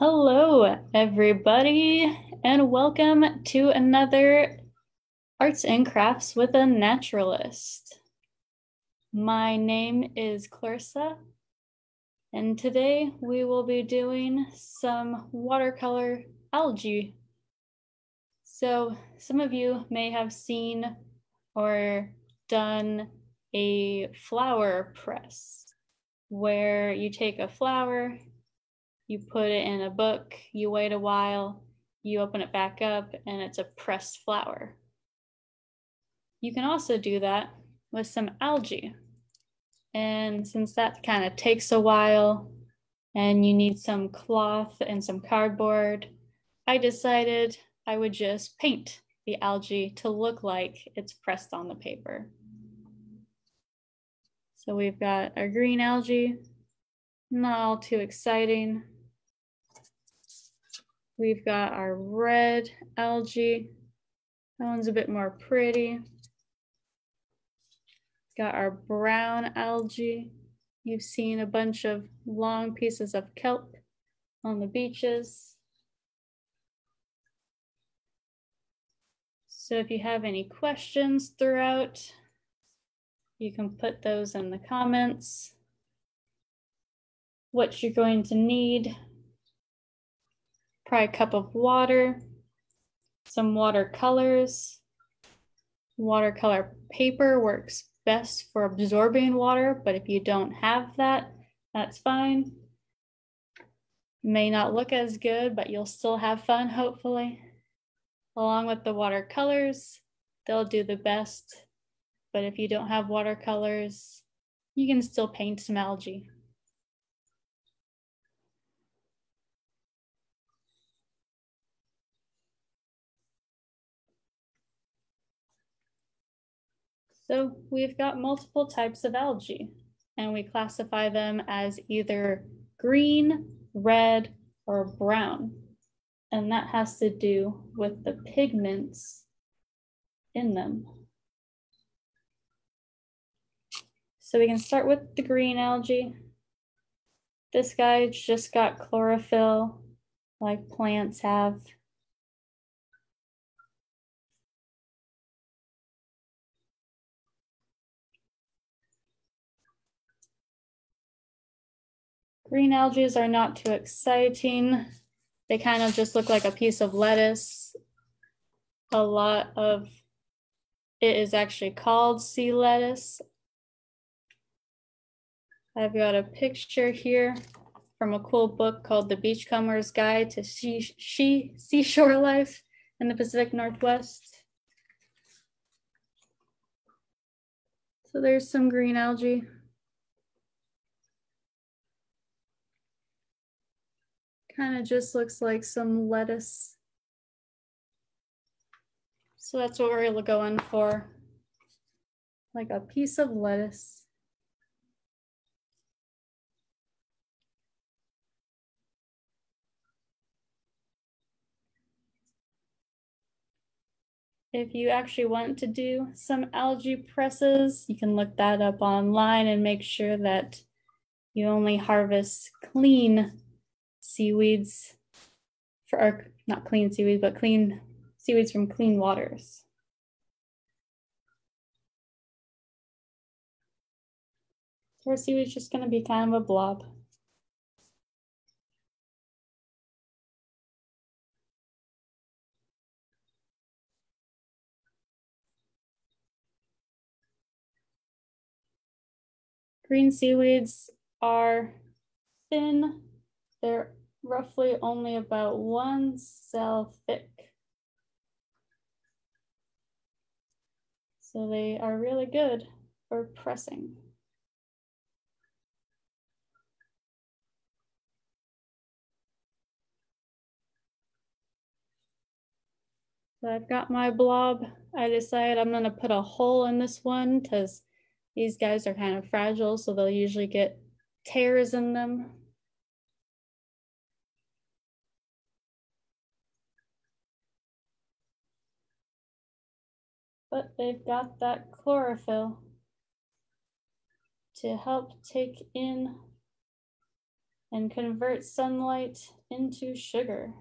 Hello, everybody, and welcome to another Arts and Crafts with a Naturalist. My name is Clarissa, and today we will be doing some watercolor algae. So, some of you may have seen or done a flower press where you take a flower you put it in a book, you wait a while, you open it back up, and it's a pressed flower. You can also do that with some algae. And since that kind of takes a while and you need some cloth and some cardboard, I decided I would just paint the algae to look like it's pressed on the paper. So we've got our green algae, not all too exciting. We've got our red algae. That one's a bit more pretty. Got our brown algae. You've seen a bunch of long pieces of kelp on the beaches. So if you have any questions throughout, you can put those in the comments. What you're going to need probably a cup of water, some watercolors. Watercolor paper works best for absorbing water, but if you don't have that, that's fine. May not look as good, but you'll still have fun, hopefully. Along with the watercolors, they'll do the best. But if you don't have watercolors, you can still paint some algae. So we've got multiple types of algae and we classify them as either green, red, or brown. And that has to do with the pigments in them. So we can start with the green algae. This guy just got chlorophyll like plants have. Green algae are not too exciting. They kind of just look like a piece of lettuce. A lot of it is actually called sea lettuce. I've got a picture here from a cool book called The Beachcomber's Guide to she, she, Seashore Life in the Pacific Northwest. So there's some green algae. Kind of just looks like some lettuce. So that's what we're going for, like a piece of lettuce. If you actually want to do some algae presses, you can look that up online and make sure that you only harvest clean seaweeds for our not clean seaweeds, but clean seaweeds from clean waters. So our seaweed's just going to be kind of a blob. Green seaweeds are thin, they're roughly only about one cell thick. So they are really good for pressing. So I've got my blob. I decided I'm gonna put a hole in this one because these guys are kind of fragile, so they'll usually get tears in them. But they've got that chlorophyll to help take in and convert sunlight into sugar.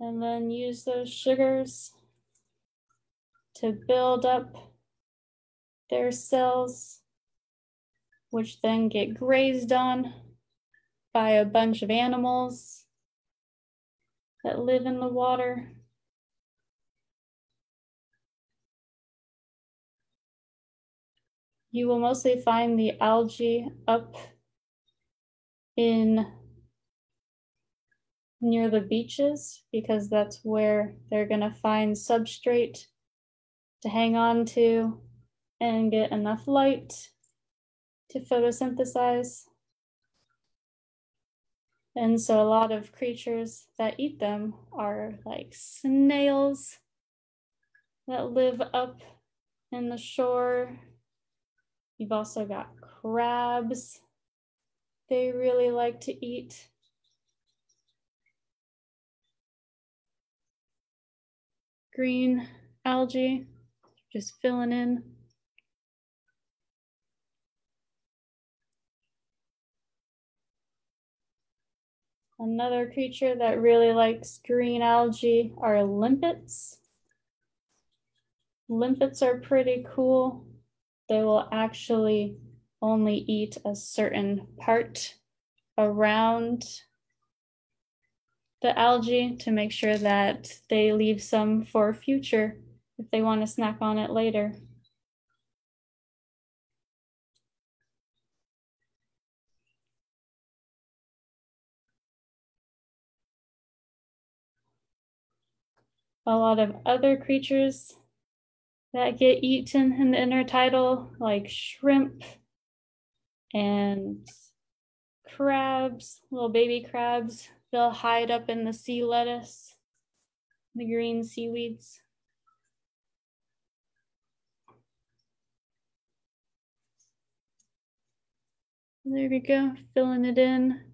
And then use those sugars to build up their cells, which then get grazed on by a bunch of animals that live in the water. You will mostly find the algae up in near the beaches because that's where they're going to find substrate to hang on to and get enough light to photosynthesize. And so a lot of creatures that eat them are like snails that live up in the shore. You've also got crabs. They really like to eat. Green algae, just filling in. Another creature that really likes green algae are limpets. Limpets are pretty cool. They will actually only eat a certain part around the algae to make sure that they leave some for future if they want to snack on it later. A lot of other creatures that get eaten in the intertidal, like shrimp and crabs, little baby crabs. They'll hide up in the sea lettuce, the green seaweeds. There we go, filling it in.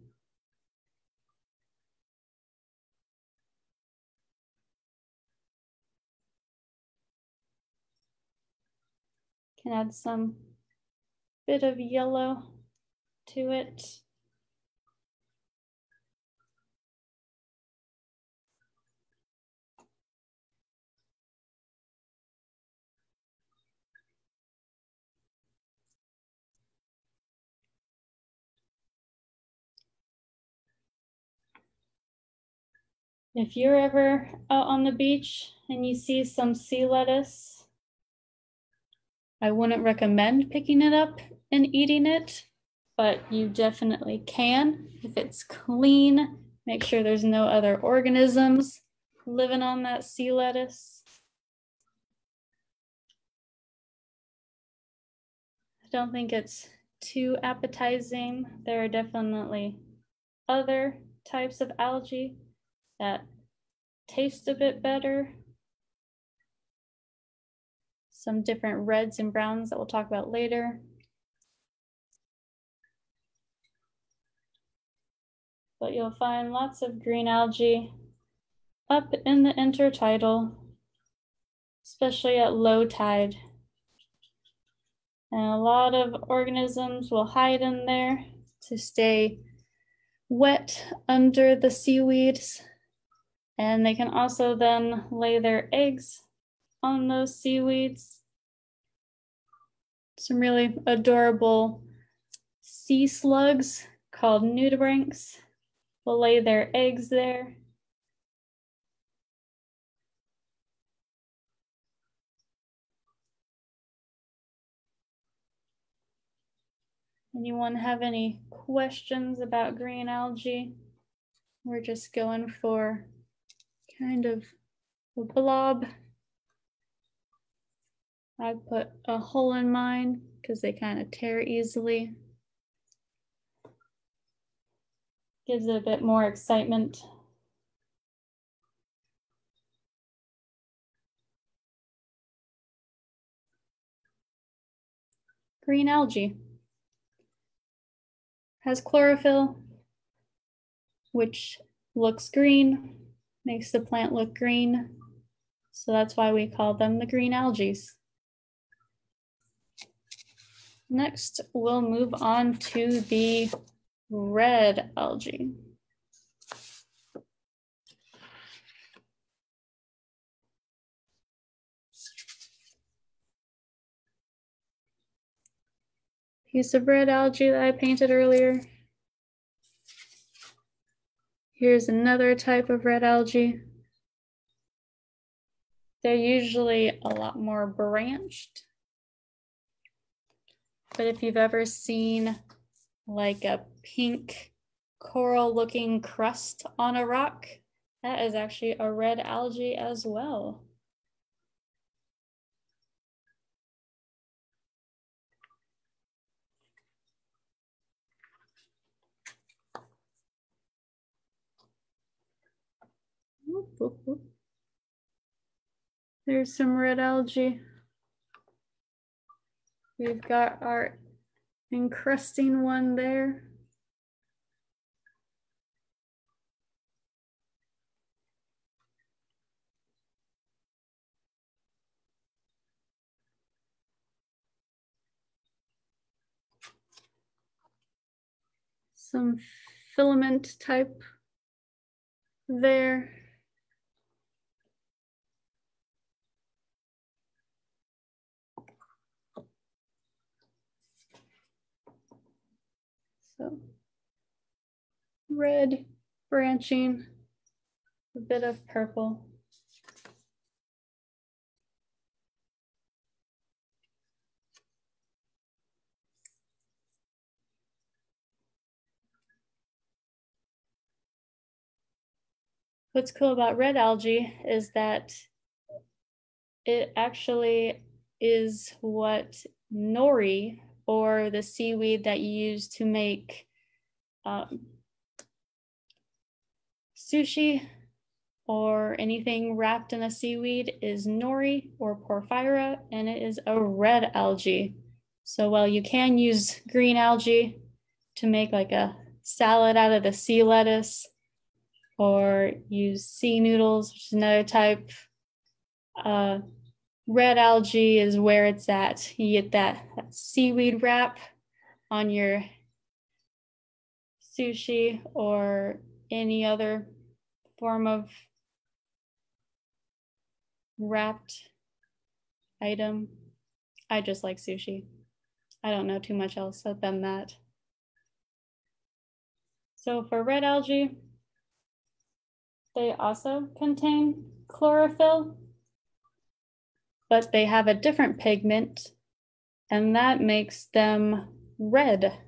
Can add some bit of yellow to it. If you're ever out on the beach and you see some sea lettuce, I wouldn't recommend picking it up and eating it, but you definitely can if it's clean. Make sure there's no other organisms living on that sea lettuce. I don't think it's too appetizing. There are definitely other types of algae that taste a bit better some different reds and browns that we'll talk about later. But you'll find lots of green algae up in the intertidal, especially at low tide. And a lot of organisms will hide in there to stay wet under the seaweeds. And they can also then lay their eggs on those seaweeds. Some really adorable sea slugs called nudibranchs will lay their eggs there. Anyone have any questions about green algae? We're just going for kind of a blob I put a hole in mine because they kind of tear easily. Gives it a bit more excitement. Green algae has chlorophyll, which looks green, makes the plant look green. So that's why we call them the green algae. Next, we'll move on to the red algae. Piece of red algae that I painted earlier. Here's another type of red algae. They're usually a lot more branched. But if you've ever seen like a pink coral looking crust on a rock, that is actually a red algae as well. There's some red algae. We've got our encrusting one there. Some filament type there. So red branching, a bit of purple. What's cool about red algae is that it actually is what nori or the seaweed that you use to make um, sushi or anything wrapped in a seaweed is nori or porphyra, and it is a red algae. So while you can use green algae to make like a salad out of the sea lettuce, or use sea noodles, which is another type, uh, red algae is where it's at. You get that, that seaweed wrap on your sushi or any other form of wrapped item. I just like sushi. I don't know too much else than that. So for red algae, they also contain chlorophyll, but they have a different pigment and that makes them red.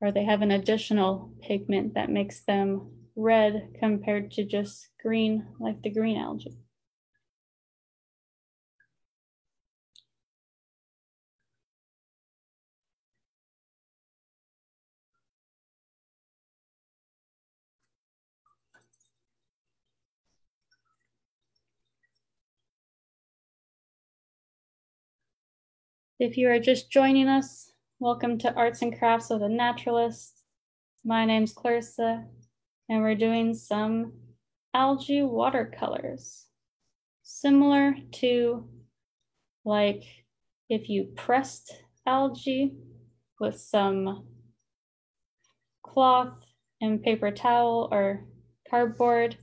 Or they have an additional pigment that makes them red compared to just green like the green algae. If you are just joining us, welcome to Arts and Crafts with a Naturalist. My name's Clarissa, and we're doing some algae watercolors. Similar to like if you pressed algae with some cloth and paper towel or cardboard,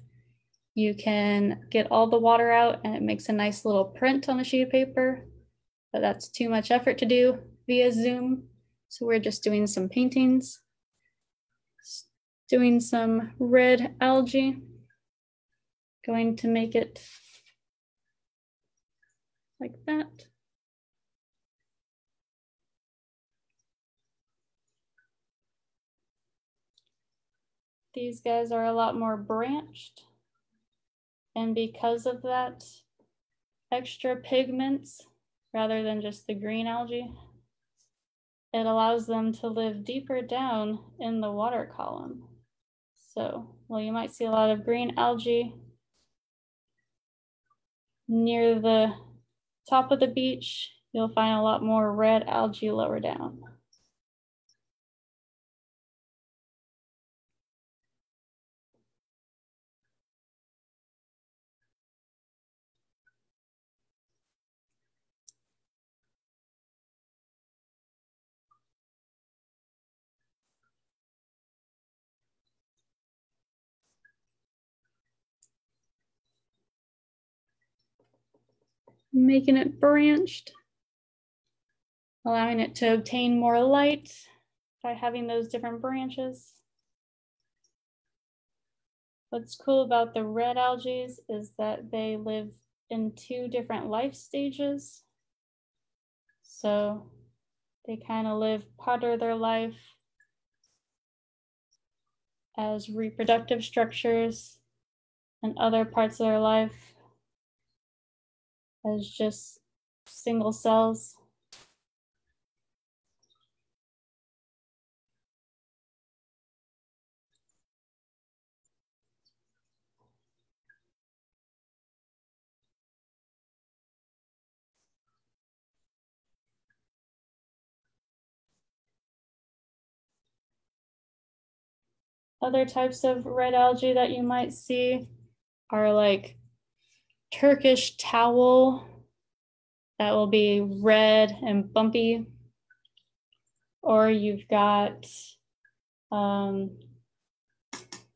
you can get all the water out and it makes a nice little print on a sheet of paper but that's too much effort to do via Zoom. So we're just doing some paintings, doing some red algae, going to make it like that. These guys are a lot more branched. And because of that extra pigments, rather than just the green algae. It allows them to live deeper down in the water column. So, well, you might see a lot of green algae near the top of the beach. You'll find a lot more red algae lower down. Making it branched, allowing it to obtain more light by having those different branches. What's cool about the red algae is that they live in two different life stages. So they kind of live part of their life as reproductive structures and other parts of their life as just single cells. Other types of red algae that you might see are like Turkish towel that will be red and bumpy. Or you've got um,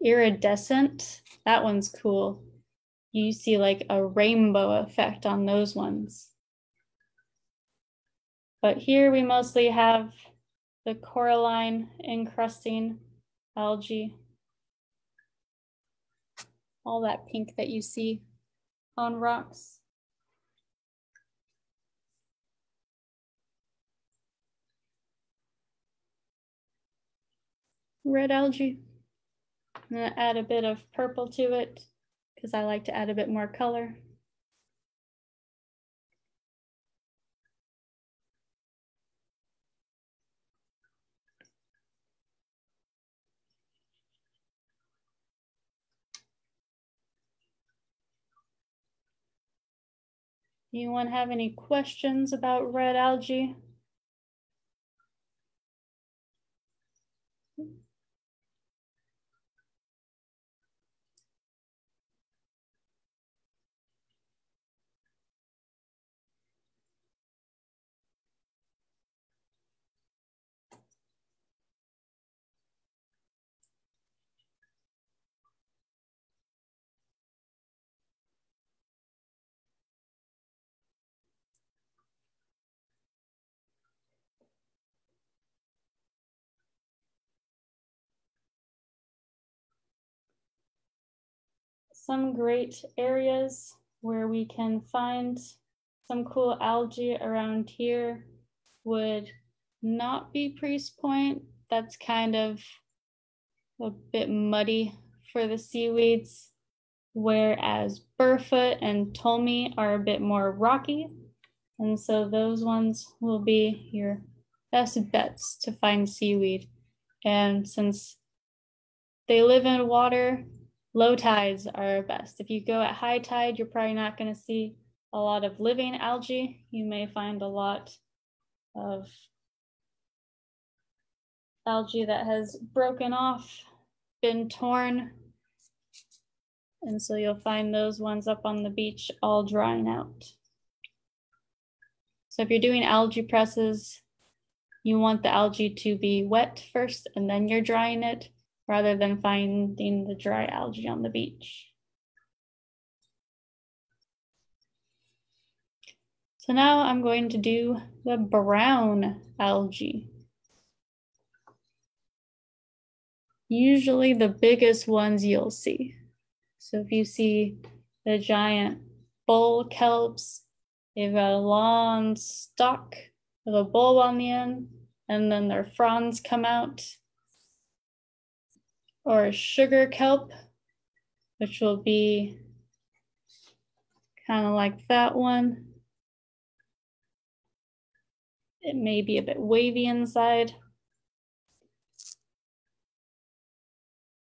iridescent. That one's cool. You see like a rainbow effect on those ones. But here we mostly have the coralline encrusting algae. All that pink that you see on rocks. Red algae. I'm gonna add a bit of purple to it because I like to add a bit more color. Anyone have any questions about red algae? Some great areas where we can find some cool algae around here would not be Priest Point. That's kind of a bit muddy for the seaweeds, whereas Burfoot and Tolmie are a bit more rocky. And so those ones will be your best bets to find seaweed. And since they live in water, Low tides are best. If you go at high tide, you're probably not going to see a lot of living algae. You may find a lot of algae that has broken off, been torn. And so you'll find those ones up on the beach all drying out. So if you're doing algae presses, you want the algae to be wet first and then you're drying it rather than finding the dry algae on the beach. So now I'm going to do the brown algae. Usually the biggest ones you'll see. So if you see the giant bull kelps, they've got a long stalk with a bulb on the end, and then their fronds come out or sugar kelp, which will be kind of like that one. It may be a bit wavy inside.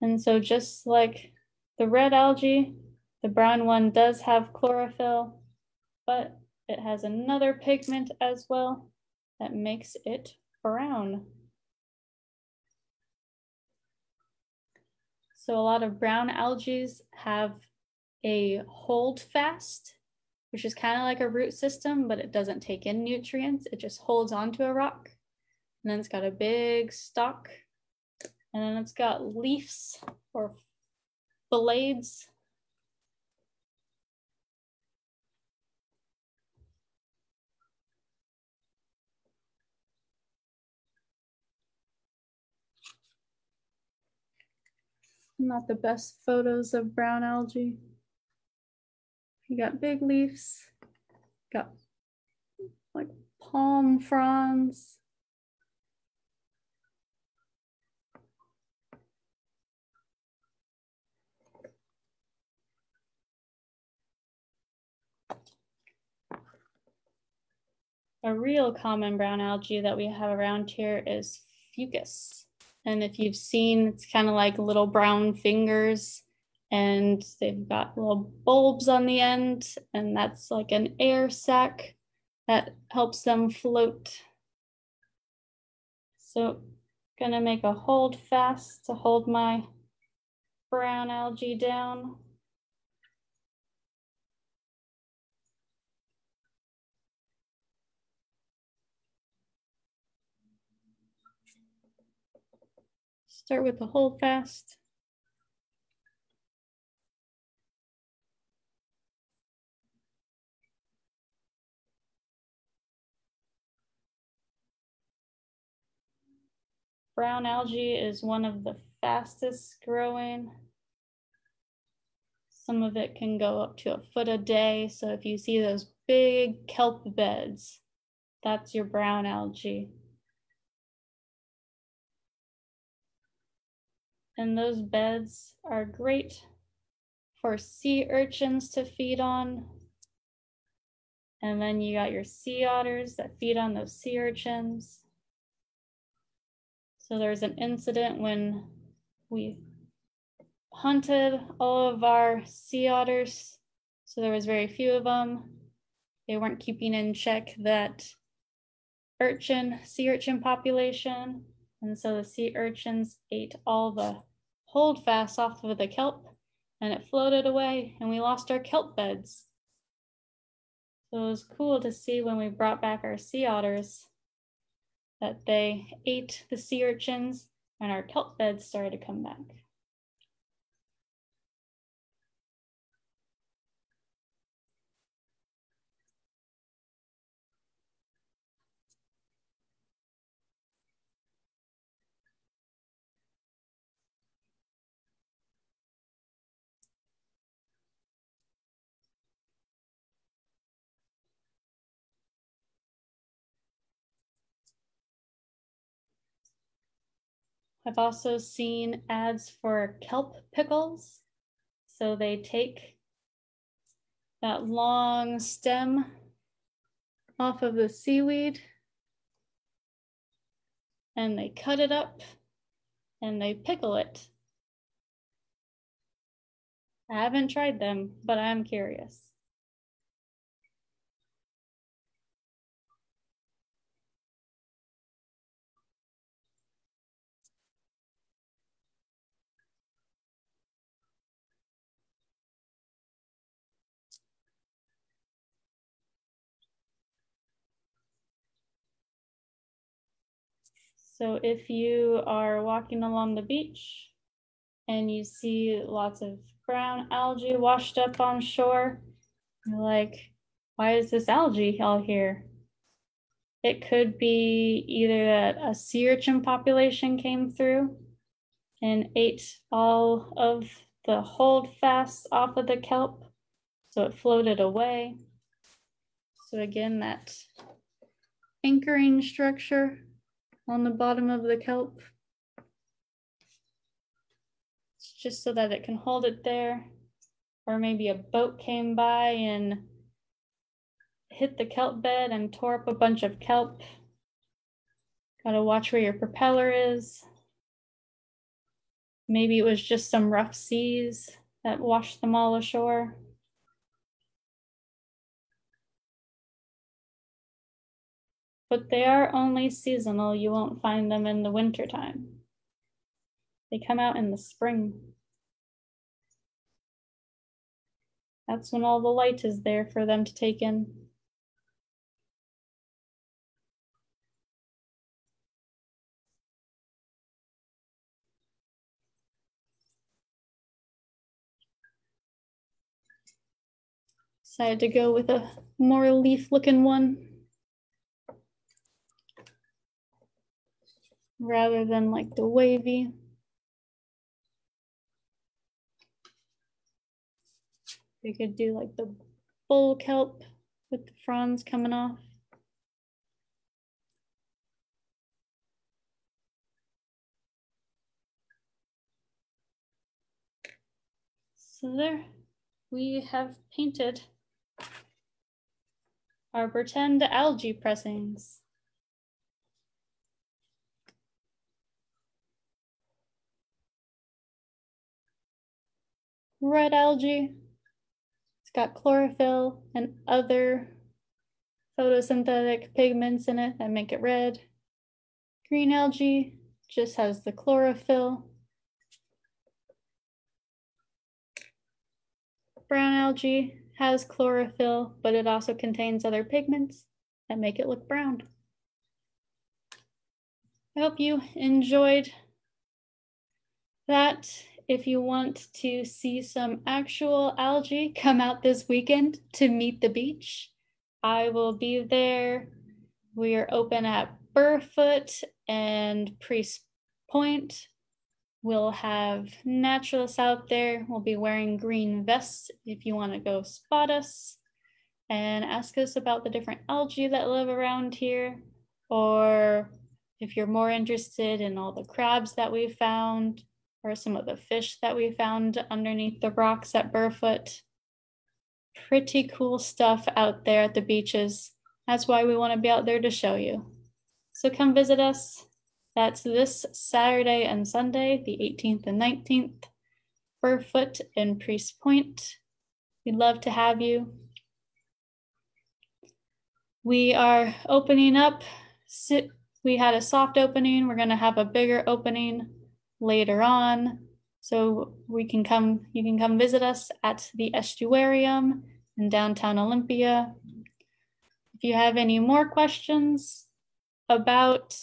And so just like the red algae, the brown one does have chlorophyll, but it has another pigment as well that makes it brown. So a lot of brown algae have a hold fast, which is kind of like a root system, but it doesn't take in nutrients. It just holds onto a rock. And then it's got a big stalk. And then it's got leaves or blades. Not the best photos of brown algae. You got big leaves, got like palm fronds. A real common brown algae that we have around here is fucus. And if you've seen, it's kind of like little brown fingers and they've got little bulbs on the end and that's like an air sac that helps them float. So gonna make a hold fast to hold my brown algae down. Start with the hold fast. Brown algae is one of the fastest growing. Some of it can go up to a foot a day. So if you see those big kelp beds, that's your brown algae. And those beds are great for sea urchins to feed on. And then you got your sea otters that feed on those sea urchins. So there was an incident when we hunted all of our sea otters. So there was very few of them. They weren't keeping in check that urchin, sea urchin population. And so the sea urchins ate all the holdfast off of the kelp and it floated away and we lost our kelp beds. So it was cool to see when we brought back our sea otters that they ate the sea urchins and our kelp beds started to come back. I've also seen ads for kelp pickles. So they take that long stem off of the seaweed and they cut it up and they pickle it. I haven't tried them, but I'm curious. So if you are walking along the beach and you see lots of brown algae washed up on shore, you're like, why is this algae all here? It could be either that a sea urchin population came through and ate all of the holdfasts off of the kelp, so it floated away. So again, that anchoring structure on the bottom of the kelp. It's just so that it can hold it there. Or maybe a boat came by and hit the kelp bed and tore up a bunch of kelp. Gotta watch where your propeller is. Maybe it was just some rough seas that washed them all ashore. But they are only seasonal. You won't find them in the wintertime. They come out in the spring. That's when all the light is there for them to take in. Decided to go with a more leaf looking one. rather than like the wavy. We could do like the bull kelp with the fronds coming off. So there we have painted our pretend algae pressings. Red algae, it's got chlorophyll and other photosynthetic pigments in it that make it red. Green algae just has the chlorophyll Brown algae has chlorophyll, but it also contains other pigments that make it look brown. I hope you enjoyed that. If you want to see some actual algae, come out this weekend to meet the beach. I will be there. We are open at Burfoot and Priest Point We'll have naturalists out there. We'll be wearing green vests if you want to go spot us and ask us about the different algae that live around here. Or if you're more interested in all the crabs that we found some of the fish that we found underneath the rocks at Burfoot. Pretty cool stuff out there at the beaches. That's why we want to be out there to show you. So come visit us. That's this Saturday and Sunday, the 18th and 19th, Burfoot and Priest Point. We'd love to have you. We are opening up. We had a soft opening. We're going to have a bigger opening later on. So we can come, you can come visit us at the estuarium in downtown Olympia. If you have any more questions about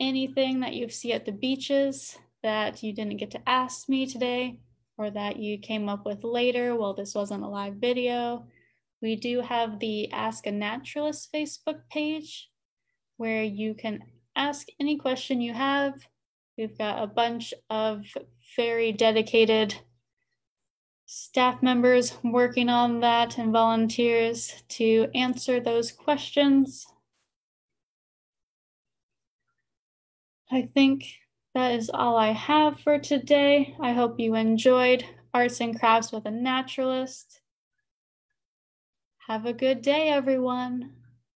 anything that you see at the beaches that you didn't get to ask me today or that you came up with later while this wasn't a live video, we do have the Ask a Naturalist Facebook page where you can ask any question you have. We've got a bunch of very dedicated staff members working on that and volunteers to answer those questions. I think that is all I have for today. I hope you enjoyed Arts and Crafts with a Naturalist. Have a good day, everyone.